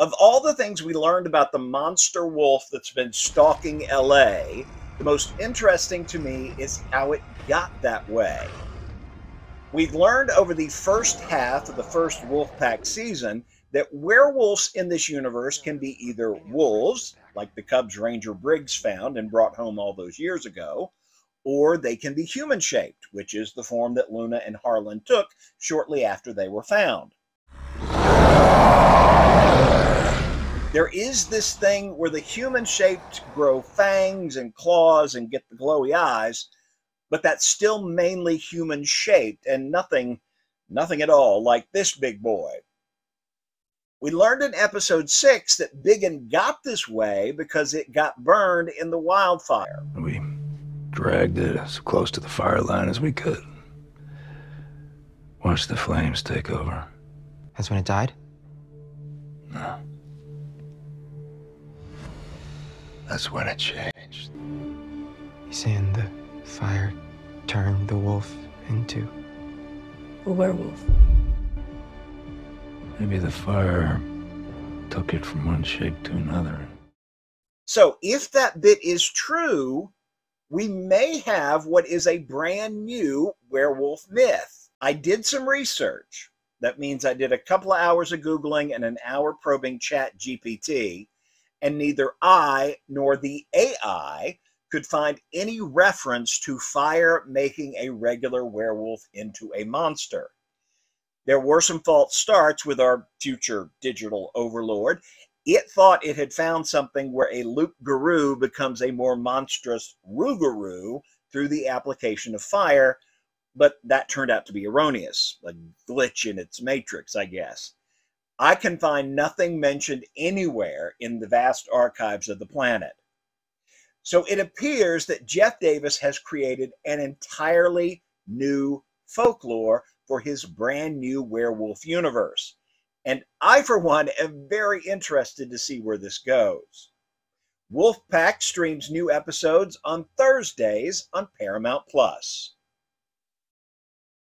Of all the things we learned about the monster wolf that's been stalking LA, the most interesting to me is how it got that way. We've learned over the first half of the first Wolfpack season that werewolves in this universe can be either wolves, like the Cubs Ranger Briggs found and brought home all those years ago, or they can be human shaped, which is the form that Luna and Harlan took shortly after they were found. There is this thing where the human shaped grow fangs and claws and get the glowy eyes, but that's still mainly human shaped and nothing nothing at all like this big boy. We learned in episode 6 that Biggin got this way because it got burned in the wildfire. We dragged it as close to the fire line as we could. Watched the flames take over. That's when it died? No. That's when it changed. You saying the fire turned the wolf into a werewolf? Maybe the fire took it from one shape to another. So, if that bit is true, we may have what is a brand new werewolf myth. I did some research. That means I did a couple of hours of Googling and an hour probing Chat GPT and neither I nor the AI could find any reference to fire making a regular werewolf into a monster. There were some false starts with our future digital overlord. It thought it had found something where a loup-garou becomes a more monstrous rougarou through the application of fire, but that turned out to be erroneous, a glitch in its matrix, I guess. I can find nothing mentioned anywhere in the vast archives of the planet. So it appears that Jeff Davis has created an entirely new folklore for his brand new werewolf universe. And I, for one, am very interested to see where this goes. Wolfpack streams new episodes on Thursdays on Paramount Plus.